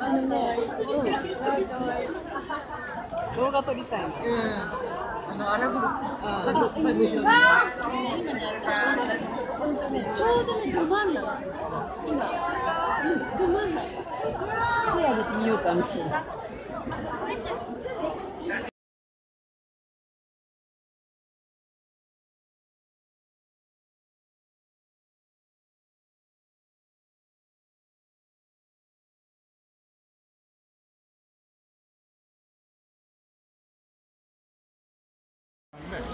あのね、動画撮りたいな。うん。あの、アラブル。サグサグ色で。今ね、ほん。とね、ちょうどね、ど真ん。中。今、うん、ど真ん。中。手挙げてみようかみたいな。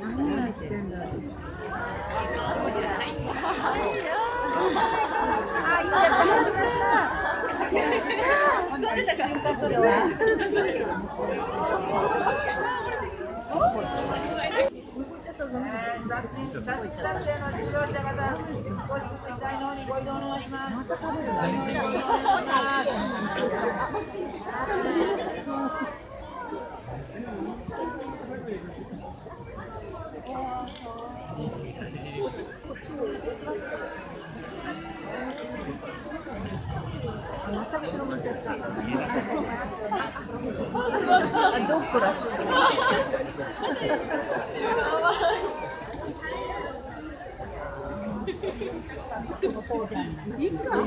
何やってん。だろう。全く後ろ向いちゃった。あ、どっから？しよいいか。